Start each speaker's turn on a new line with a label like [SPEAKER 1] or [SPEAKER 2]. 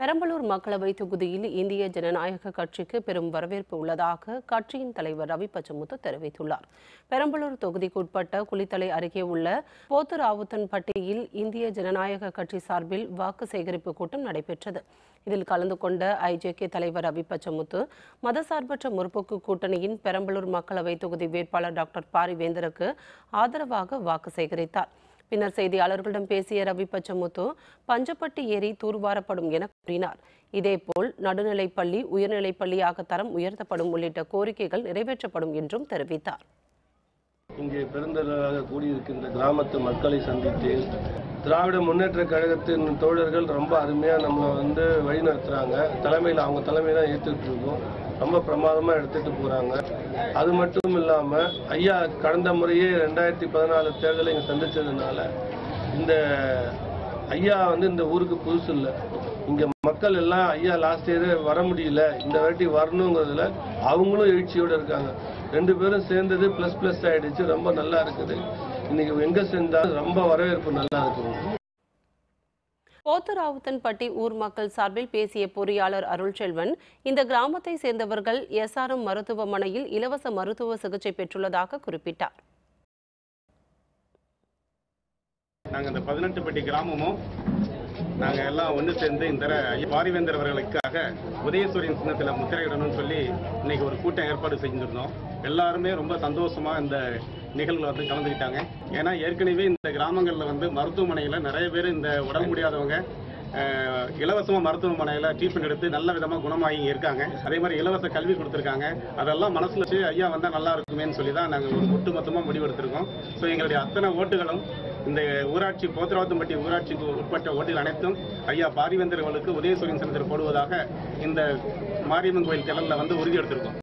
[SPEAKER 1] பெரம்பலூர் மக்களவை தொகுதியில் இந்திய ஜனநாயக கட்சிக்கு பெரும் வரவேற்பு உள்ளதாக கட்சியின் தலைவர் ரவி பச்சமுத்து தெரிவித்துள்ளார். பெரம்பலூர் தொகுதிக்குட்பட்ட குளித்தலை அருகே உள்ள போத்துராவுத்தன்பட்டியில் இந்திய ஜனநாயக கட்சி சார்பில் வாக்கு சேகரிப்பு கூட்டம் நடைபெற்றது. இதில் கலந்து கொண்ட ஐஜேகே தலைவர் ரவி பச்சமுத்து மதசார்பற்ற முற்போக்கு கூட்டணியின் பெரம்பலூர் மக்களவை தொகுதி வேட்பாளர் டாக்டர் பாரிவேந்தருக்கு ஆதரவாக வாக்கு சேகரித்தார். பின்னர் செய்தியாளர்களிடம் பேசிய ரவி பச்சமுத்து பஞ்சப்பட்டு ஏரி தூர்வாரப்படும் என கூறினார். இதேபோல் நடுநிலைப்பள்ளி உயர்நிலைப்பள்ளியாக தரம் உயர்த்தப்படும் உள்ளிட்ட கோரிக்கைகள் நிறைவேற்றப்படும் என்றும் தெரிவித்தார்.
[SPEAKER 2] இங்கே பெருந்தலாக கூடியிருக்கின்ற கிராமத்து மக்களை சந்தித்தேன். திராவிட முன்னேற்ற கழகத்தின் தோழர்கள் ரொம்ப அருமையாக நம்மளை வந்து வழிநடத்துகிறாங்க தலைமையில் அவங்க தலைமையில் தான் ஏற்றுட்டு இருக்கோம். ரொம்ப பிரமாதமாக எடுத்துகிட்டு போகிறாங்க அது மட்டும் இல்லாமல் ஐயா கடந்த முறையே ரெண்டாயிரத்தி பதினாலு தேர்தலை இங்கே சந்தித்ததுனால இந்த ஐயா வந்து இந்த ஊருக்கு புதுசு இல்லை. இங்கே மக்கள் எல்லாம் ஐயா லாஸ்ட் இயர் வர முடியல. இந்த வாட்டி வரணுங்கிறதுல அவங்களும் எழுச்சியோடு இருக்காங்க. ரெண்டு பேரும் சேர்ந்தது ப்ளஸ் ப்ளஸ் ஆயிடுச்சு. ரொம்ப நல்லா இருக்குது. இன்னைக்கு எங்கே சேர்ந்தாலும் ரொம்ப வரவேற்பு நல்லா இருக்குது.
[SPEAKER 1] போத்தராவுத்தன்பட்டி ஊர் மக்கள் சார்பில் பேசிய பொறியாளர் அருள்செல்வன் இந்த கிராமத்தை சேர்ந்தவர்கள் எஸ்ஆர்எம் மருத்துவமனையில் இலவச மருத்துவ சிகிச்சை பெற்றுள்ளதாக குறிப்பிட்டார்.
[SPEAKER 3] நாங்கள் இந்த பதினெட்டு பட்டி கிராமமும் நாங்கள் எல்லாம் ஒன்று சேர்ந்து இந்த தடவை பாரிவேந்தர் அவர்களுக்காக உதயசூரியன் சின்னத்தில் முத்திரையிடணும்னு சொல்லி இன்னைக்கு ஒரு கூட்டம் ஏற்பாடு செஞ்சுருந்தோம். எல்லாருமே ரொம்ப சந்தோஷமாக இந்த நிகழ்வில் வந்து கலந்துக்கிட்டாங்க. ஏன்னா ஏற்கனவே இந்த கிராமங்களில் வந்து மருத்துவமனையில் நிறைய பேர் இந்த உடம்பு முடியாதவங்க இலவசமாக மருத்துவமனையில் ட்ரீட்மெண்ட் எடுத்து நல்ல விதமாக குணமாகி இருக்காங்க. அதே மாதிரி இலவச கல்வி கொடுத்துருக்காங்க. அதெல்லாம் மனசில் வச்சு ஐயா வந்தால் நல்லா இருக்குமேன்னு சொல்லி தான் நாங்கள் ஒரு ஒட்டுமொத்தமாக முடிவெடுத்திருக்கோம். ஸோ எங்களுடைய அத்தனை ஓட்டுகளும் இந்த ஊராட்சி போத்திராவத்தம்பட்டி ஊராட்சிக்கு உட்பட்ட ஓட்டுகள் அனைத்தும் ஐயா பாரிவேந்தர்களுக்கு உதயசூரியன் சந்திர போடுவதாக இந்த மாரியம்மன் கோயில் திடலில் வந்து உறுதி எடுத்திருக்கோம்.